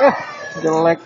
Eh, jelek.